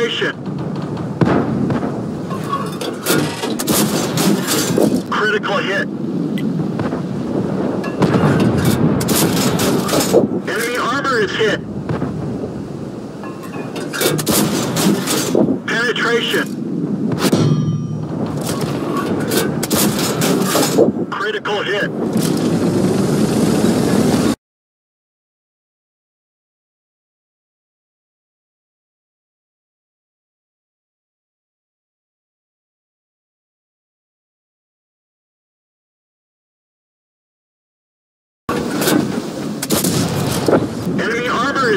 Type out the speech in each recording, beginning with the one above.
Acceleration. Critical hit. Enemy armor is hit. Penetration. Critical hit.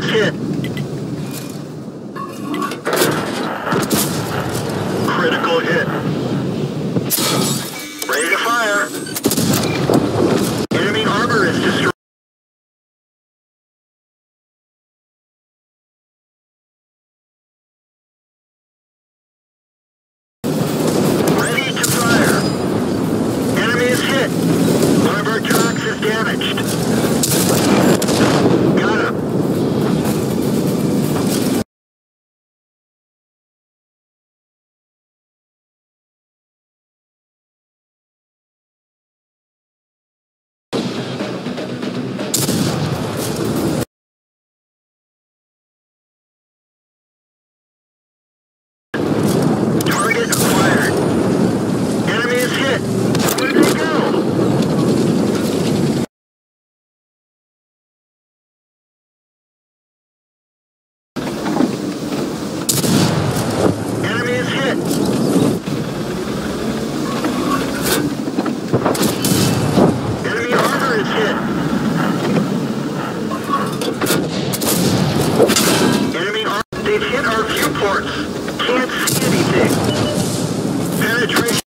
Мужики! viewports. Can't see anything. Penetration.